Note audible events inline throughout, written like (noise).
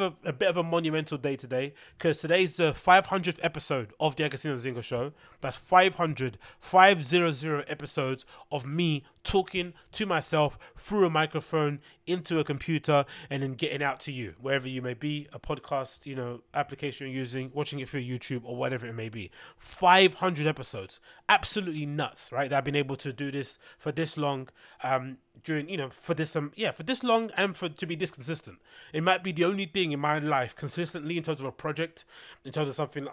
a, a bit of a monumental day today because today's the 500th episode of the Agostinho Zinga show. That's 500, 500 episodes of me talking to myself through a microphone into a computer and then getting out to you wherever you may be a podcast you know application you're using watching it through youtube or whatever it may be. 500 episodes. Absolutely nuts right? That i've been able to do this for this long um during you know for this um yeah for this long and for to be this consistent. It might be the only thing in my life consistently in terms of a project in terms of something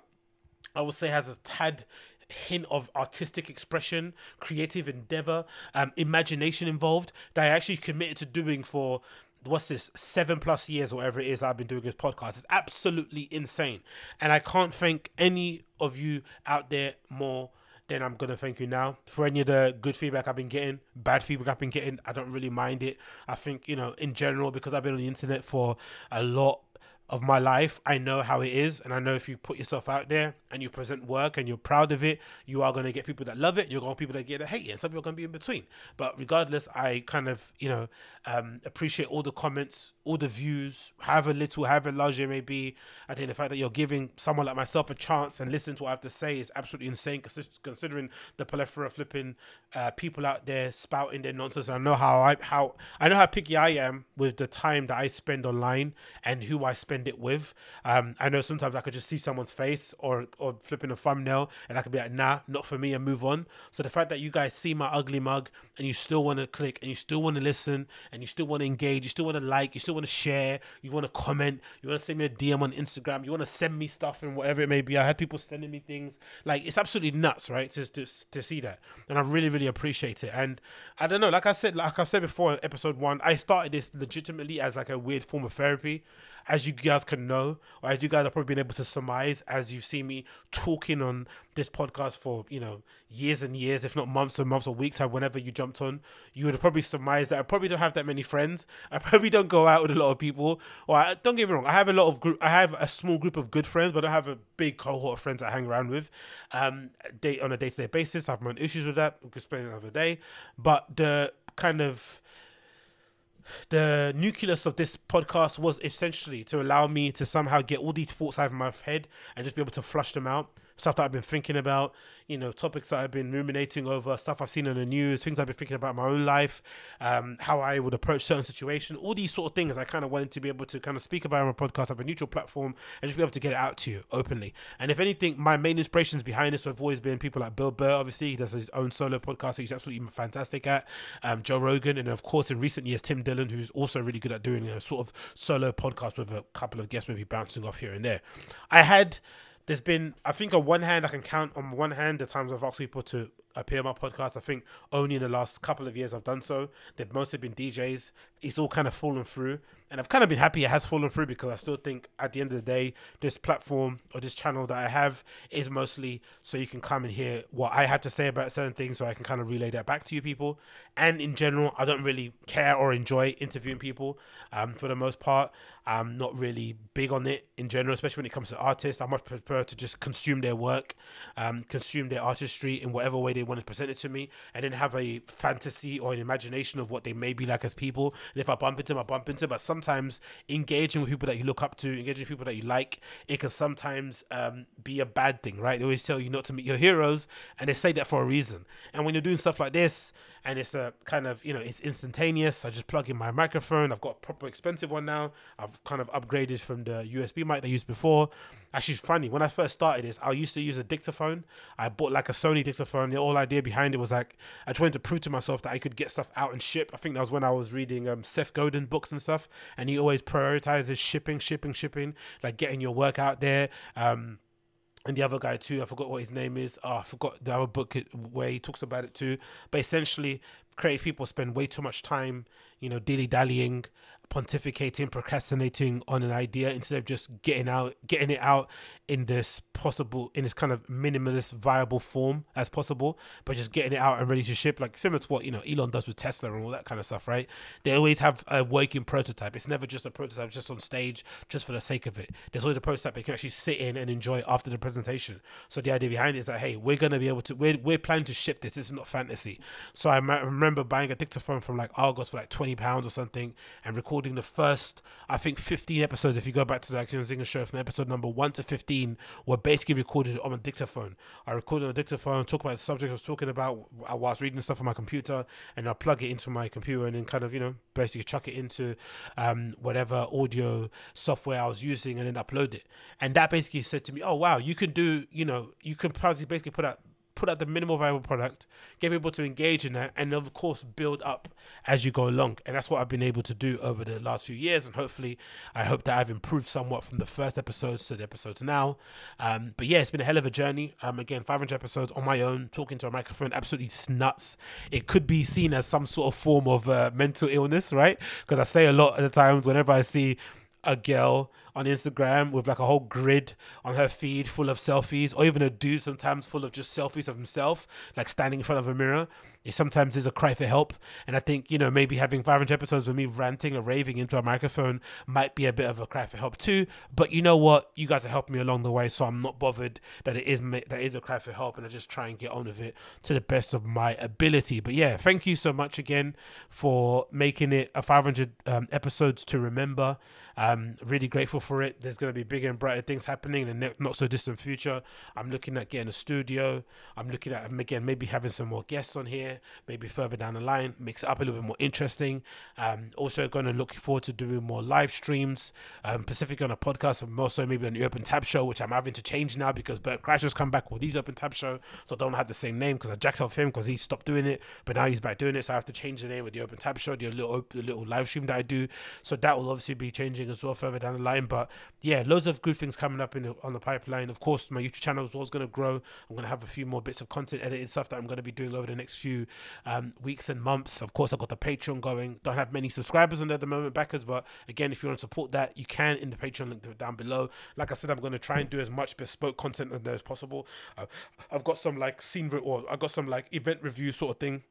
I would say has a tad hint of artistic expression, creative endeavor, um, imagination involved that I actually committed to doing for what's this seven plus years or whatever it is I've been doing this podcast. It's absolutely insane, and I can't thank any of you out there more. than I'm gonna thank you now for any of the good feedback I've been getting, bad feedback I've been getting. I don't really mind it. I think you know in general because I've been on the internet for a lot of my life, I know how it is, and I know if you put yourself out there and you present work and you're proud of it, you are going to get people that love it. You're going to people that get hate it, and some people are going to be in between. But regardless, I kind of you know um, appreciate all the comments, all the views, however little, however large it may be. I think the fact that you're giving someone like myself a chance and listen to what I have to say is absolutely insane, considering the plethora of flipping uh, people out there spouting their nonsense. I know how I how I know how picky I am with the time that I spend online and who I spend it with. Um, I know sometimes I could just see someone's face or or flipping a thumbnail and I could be like, nah, not for me, and move on. So the fact that you guys see my ugly mug and you still want to click and you still want to listen and you still want to engage, you still want to like, you still want to share, you want to comment, you want to send me a DM on Instagram, you want to send me stuff and whatever it may be. I had people sending me things like it's absolutely nuts, right? To to, to see that, and I really really appreciate it. And I don't know, like I said, like I said before, in episode one, I started this legitimately as like a weird form of therapy as you guys can know, or as you guys have probably been able to surmise, as you've seen me talking on this podcast for you know years and years, if not months and months or weeks, how whenever you jumped on, you would have probably surmised that I probably don't have that many friends. I (laughs) probably don't go out with a lot of people. Or I, don't get me wrong, I have a lot of group. I have a small group of good friends, but I have a big cohort of friends I hang around with, um, day on a day to day basis. I have my own issues with that. We could spend another day, but the kind of the nucleus of this podcast was essentially to allow me to somehow get all these thoughts out of my head and just be able to flush them out stuff that I've been thinking about, you know, topics that I've been ruminating over, stuff I've seen in the news, things I've been thinking about in my own life, um, how I would approach certain situations, all these sort of things I kind of wanted to be able to kind of speak about on my podcast, have a neutral platform, and just be able to get it out to you openly. And if anything, my main inspirations behind this have always been people like Bill Burr, obviously, he does his own solo podcast he's absolutely fantastic at, um, Joe Rogan, and of course, in recent years, Tim Dillon, who's also really good at doing a sort of solo podcast with a couple of guests maybe bouncing off here and there. I had there's been I think on one hand I can count on one hand the times I've asked people to appear on my podcast. I think only in the last couple of years I've done so. They've mostly been DJs. It's all kind of fallen through. And I've kind of been happy it has fallen through because I still think at the end of the day, this platform or this channel that I have is mostly so you can come and hear what I had to say about certain things so I can kind of relay that back to you people. And in general, I don't really care or enjoy interviewing people um, for the most part. I'm not really big on it in general, especially when it comes to artists. I much prefer to just consume their work, um, consume their artistry in whatever way they want to present it to me, and then have a fantasy or an imagination of what they may be like as people. And if I bump into them, I bump into them. But sometimes engaging with people that you look up to, engaging with people that you like, it can sometimes um, be a bad thing, right? They always tell you not to meet your heroes, and they say that for a reason. And when you're doing stuff like this, and it's a kind of you know it's instantaneous. I just plug in my microphone. I've got a proper expensive one now. I've kind of upgraded from the USB mic they used before. Actually, it's funny when I first started this, I used to use a dictaphone. I bought like a Sony dictaphone. The whole idea behind it was like I tried to prove to myself that I could get stuff out and ship. I think that was when I was reading um, Seth Godin books and stuff, and he always prioritizes shipping, shipping, shipping, like getting your work out there. Um, and the other guy too, I forgot what his name is. Oh, I forgot the other book where he talks about it too. But essentially, creative people spend way too much time, you know, dilly dallying pontificating, procrastinating on an idea instead of just getting out, getting it out in this possible, in this kind of minimalist, viable form as possible, but just getting it out and ready to ship, like similar to what you know Elon does with Tesla and all that kind of stuff, right? They always have a working prototype. It's never just a prototype just on stage, just for the sake of it. There's always a prototype you can actually sit in and enjoy after the presentation. So the idea behind it is that hey, we're gonna be able to, we're we're planning to ship this. Is not fantasy. So I remember buying a dictaphone from like Argos for like twenty pounds or something and recording recording the first, I think, 15 episodes. If you go back to the Agostinho Zinga show from episode number 1 to 15, were basically recorded on a dictaphone. I recorded on a dictaphone, talk about the subject I was talking about was reading stuff on my computer, and I plug it into my computer and then kind of, you know, basically chuck it into um, whatever audio software I was using and then upload it. And that basically said to me, oh, wow, you can do, you know, you can basically put out put out the minimal viable product, get people to engage in that, and of course build up as you go along. And that's what I've been able to do over the last few years. And hopefully, I hope that I've improved somewhat from the first episodes to the episodes now. Um, but yeah, it's been a hell of a journey. Um, again, 500 episodes on my own, talking to a microphone, absolutely nuts. It could be seen as some sort of form of uh, mental illness, right? Because I say a lot of the times whenever I see a girl on Instagram with like a whole grid on her feed full of selfies, or even a dude sometimes full of just selfies of himself, like standing in front of a mirror. It sometimes is a cry for help. And I think, you know, maybe having 500 episodes of me ranting or raving into a microphone might be a bit of a cry for help too. But you know what? You guys are helping me along the way, so I'm not bothered that it is that is a cry for help, and I just try and get on with it to the best of my ability. But yeah, thank you so much again for making it a 500 um, episodes to remember. I'm really grateful for it. There's going to be bigger and brighter things happening in the not so distant future. I'm looking at getting a studio. I'm looking at again maybe having some more guests on here. Maybe further down the line, mix it up a little bit more interesting. Um, also going to look forward to doing more live streams, um, Pacific on a podcast, and also maybe on the Open Tab show, which I'm having to change now because Bert Kreischer has come back with these Open Tab show, so I don't have the same name because I jacked off him because he stopped doing it, but now he's back doing it, so I have to change the name with the Open Tab show, the little the little live stream that I do. So that will obviously be changing as well further down the line. But yeah, loads of good things coming up in the, on the pipeline. Of course, my YouTube channel is always going to grow. I'm going to have a few more bits of content editing stuff that I'm going to be doing over the next few um, weeks and months. Of course, I've got the Patreon going. Don't have many subscribers on there at the moment, backers. But again, if you want to support that, you can in the Patreon link down below. Like I said, I'm going to try and do as much bespoke content there as possible. Uh, I've got some like scene or I've got some like event review sort of thing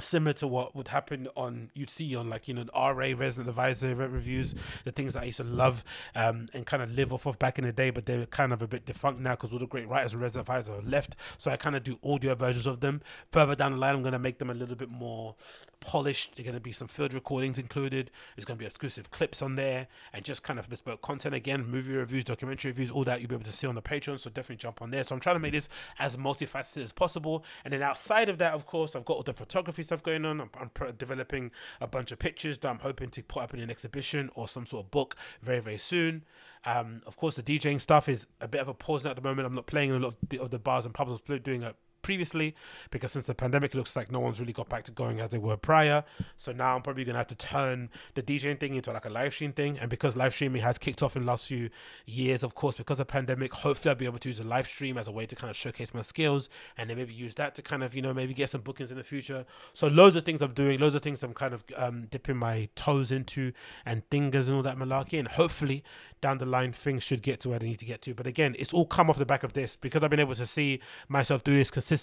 similar to what would happen on you'd see on like you know RA resident advisor reviews the things that I used to love um, and kind of live off of back in the day but they're kind of a bit defunct now because all the great writers and resident advisor are left. So I kind of do audio versions of them. Further down the line I'm going to make them a little bit more polished. There're going to be some field recordings included. There's going to be exclusive clips on there and just kind of bespoke content again movie reviews documentary reviews all that you'll be able to see on the Patreon so definitely jump on there. So I'm trying to make this as multifaceted as possible. And then outside of that of course I've got all the photography stuff going on. I'm, I'm developing a bunch of pictures that I'm hoping to put up in an exhibition or some sort of book very, very soon. Um, of course, the DJing stuff is a bit of a pause at the moment. I'm not playing in a lot of the, of the bars and pubs. I was doing a previously because since the pandemic, it looks like no one's really got back to going as they were prior. So now I'm probably gonna have to turn the DJing thing into like a live stream thing. And because live streaming has kicked off in the last few years, of course, because of pandemic, hopefully I'll be able to use a live stream as a way to kind of showcase my skills and then maybe use that to kind of you know maybe get some bookings in the future. So loads of things I'm doing, loads of things I'm kind of um, dipping my toes into and fingers and all that malarkey. And hopefully down the line things should get to where they need to get to. But again, it's all come off the back of this because I've been able to see myself do this consistently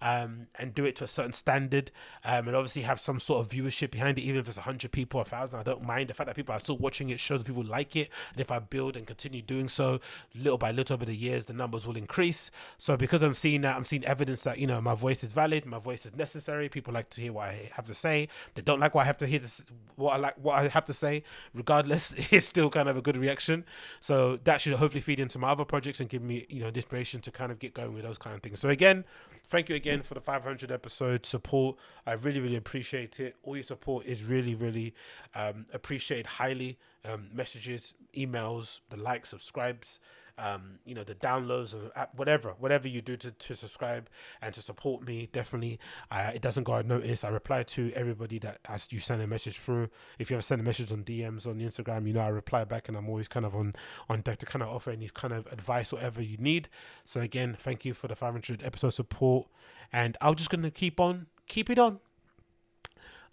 um, and do it to a certain standard um, and obviously have some sort of viewership behind it, even if it's 100 people or 1,000. I don't mind. The fact that people are still watching it shows people like it. And if I build and continue doing so little by little over the years, the numbers will increase. So because I'm seeing that, I'm seeing evidence that, you know, my voice is valid, my voice is necessary. People like to hear what I have to say. They don't like what I have to hear, to, what I like, what I have to say. Regardless, (laughs) it's still kind of a good reaction. So that should hopefully feed into my other projects and give me, you know, inspiration to kind of get going with those kind of things. So again, thank you again for the 500 episode support. I really, really appreciate it. All your support is really, really um, appreciated highly. Um, messages, emails, the likes, subscribes um, you know, the downloads or whatever, whatever you do to, to subscribe and to support me, definitely, uh, it doesn't go unnoticed. I reply to everybody that as you send a message through. If you ever send a message on DMs on Instagram, you know, I reply back and I'm always kind of on, on deck to kind of offer any kind of advice, whatever you need. So again, thank you for the 500 episode support and I'm just going to keep on, keep it on.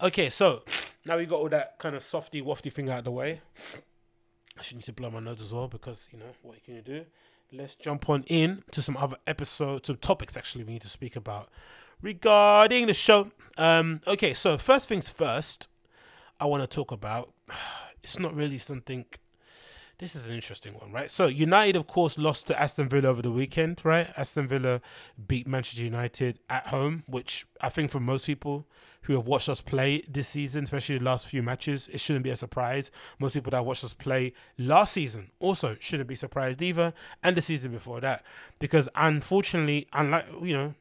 Okay, so now we got all that kind of softy wafty thing out of the way. I should need to blow my nose as well because you know what can you do. Let's jump on in to some other episodes, some topics actually we need to speak about regarding the show. Um, okay, so first things first, I want to talk about. (sighs) It's not really something this is an interesting one, right? So United, of course, lost to Aston Villa over the weekend, right? Aston Villa beat Manchester United at home, which I think for most people who have watched us play this season, especially the last few matches, it shouldn't be a surprise. Most people that watched us play last season also shouldn't be surprised either, and the season before that, because unfortunately, unlike you know,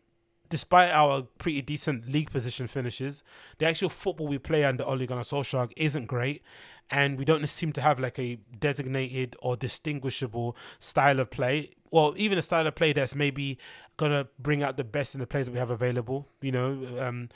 despite our pretty decent league position finishes, the actual football we play under Ole Gunnar Solskjaer isn't great, and we don't seem to have like a designated or distinguishable style of play. Well, even a style of play that's maybe gonna bring out the best in the players that we have available. You know, um,